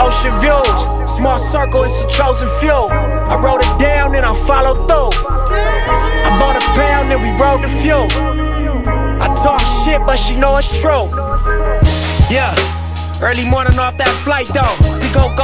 Ocean views, small circle, it's a chosen few. I wrote it down and I followed through. I bought a pound and we rode the few. I talk shit, but she know it's true. Yeah, early morning off that flight though. We gon' go.